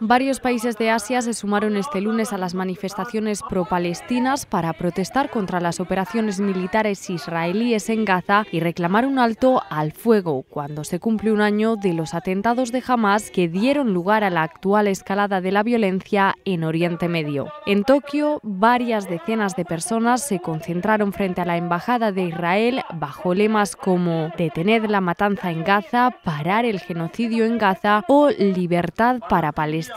Varios países de Asia se sumaron este lunes a las manifestaciones pro-palestinas para protestar contra las operaciones militares israelíes en Gaza y reclamar un alto al fuego cuando se cumple un año de los atentados de Hamas que dieron lugar a la actual escalada de la violencia en Oriente Medio. En Tokio, varias decenas de personas se concentraron frente a la embajada de Israel bajo lemas como detener la matanza en Gaza, parar el genocidio en Gaza o libertad para Palestina.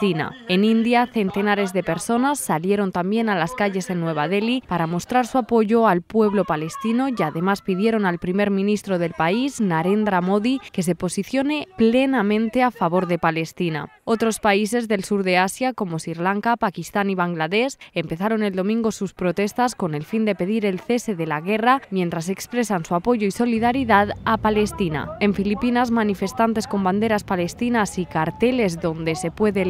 En India, centenares de personas salieron también a las calles en Nueva Delhi para mostrar su apoyo al pueblo palestino y además pidieron al primer ministro del país, Narendra Modi, que se posicione plenamente a favor de Palestina. Otros países del sur de Asia, como Sri Lanka, Pakistán y Bangladesh, empezaron el domingo sus protestas con el fin de pedir el cese de la guerra mientras expresan su apoyo y solidaridad a Palestina. En Filipinas, manifestantes con banderas palestinas y carteles donde se puede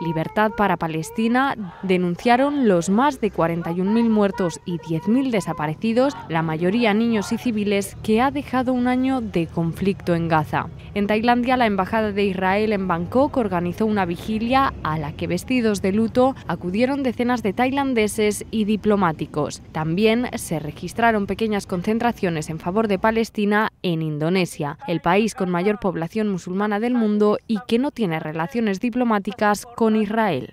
Libertad para Palestina denunciaron los más de 41.000 muertos y 10.000 desaparecidos, la mayoría niños y civiles, que ha dejado un año de conflicto en Gaza. En Tailandia, la Embajada de Israel en Bangkok organizó una vigilia a la que vestidos de luto acudieron decenas de tailandeses y diplomáticos. También se registraron pequeñas concentraciones en favor de Palestina en Indonesia, el país con mayor población musulmana del mundo y que no tiene relaciones diplomáticas con Israel.